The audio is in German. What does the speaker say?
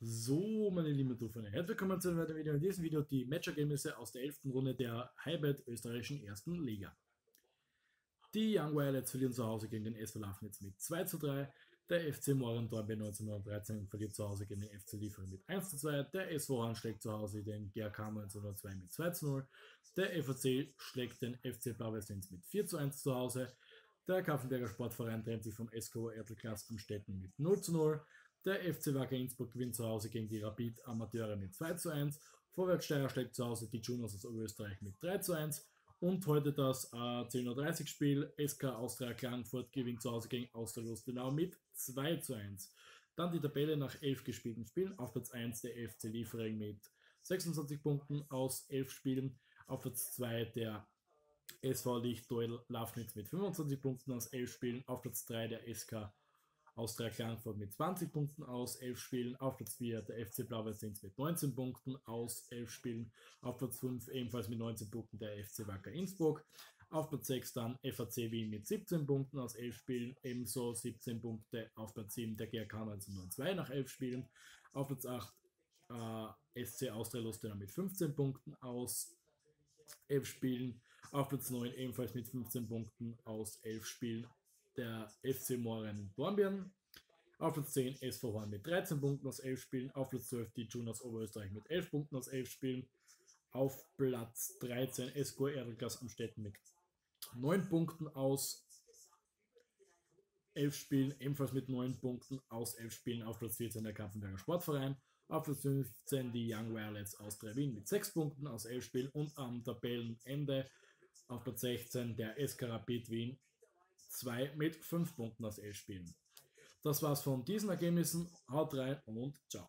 So, meine lieben Zufälle, herzlich willkommen zu einem weiteren Video. In diesem Video die Matchergebnisse aus der 11. Runde der Highbet österreichischen ersten Liga. Die Young Violets verlieren zu Hause gegen den SV Lafnitz mit 2 zu 3. Der FC Morendorbe 1913 verliert zu Hause gegen den FC Liefering mit 1 zu 2. Der SV Horn schlägt zu Hause den GRK 1902 mit 2 zu 0. Der FAC schlägt den FC Blau-Weiß mit 4 zu 1 zu Hause. Der Kaffenberger Sportverein trennt sich vom SKO Erdelklass am Städten mit 0 zu 0. Der FC Wacker Innsbruck gewinnt zu Hause gegen die Rapid Amateure mit 2 zu 1. Vorwärtssteier schlägt zu Hause die Juniors aus Oberösterreich mit 3 zu 1. Und heute das äh, 10.30 Uhr Spiel. SK Austria Klagenfurt gewinnt zu Hause gegen Austria Lustenau mit 2 zu 1. Dann die Tabelle nach 11 gespielten Spielen. Auf Platz 1 der FC Liefering mit 26 Punkten aus 11 Spielen. Auf Platz 2 der SV Lichtduell Lafnitz mit 25 Punkten aus 11 Spielen. Auf Platz 3 der SK Austria Klagenfurt mit 20 Punkten aus 11 Spielen. Auf Platz 4 der FC Blau-Weiß mit 19 Punkten aus 11 Spielen. Auf Platz 5 ebenfalls mit 19 Punkten der FC Wacker Innsbruck. Auf Platz 6 dann FAC Wien mit 17 Punkten aus 11 Spielen. Ebenso 17 Punkte auf Platz 7 der GRK 1992 nach 11 Spielen. Auf Platz 8 äh, SC Austria Lustenau mit 15 Punkten aus 11 Spielen. Auf Platz 9 ebenfalls mit 15 Punkten aus 11 Spielen der FC Moren Dornbirn. Auf Platz 10 SV Horn mit 13 Punkten aus 11 Spielen. Auf Platz 12 die Juniors Oberösterreich mit 11 Punkten aus 11 Spielen. Auf Platz 13 SGO Erdelgas Amstetten mit 9 Punkten aus 11 Spielen. Ebenfalls mit 9 Punkten aus 11 Spielen. Auf Platz 14 der Kapfenberger Sportverein. Auf Platz 15 die Young Violets aus Wien mit 6 Punkten aus 11 Spielen. Und am Tabellenende auf Platz 16 der SK Rapid Wien 2 mit 5 Punkten aus 11 Spielen. Das war's von diesen Ergebnissen. Haut rein und ciao.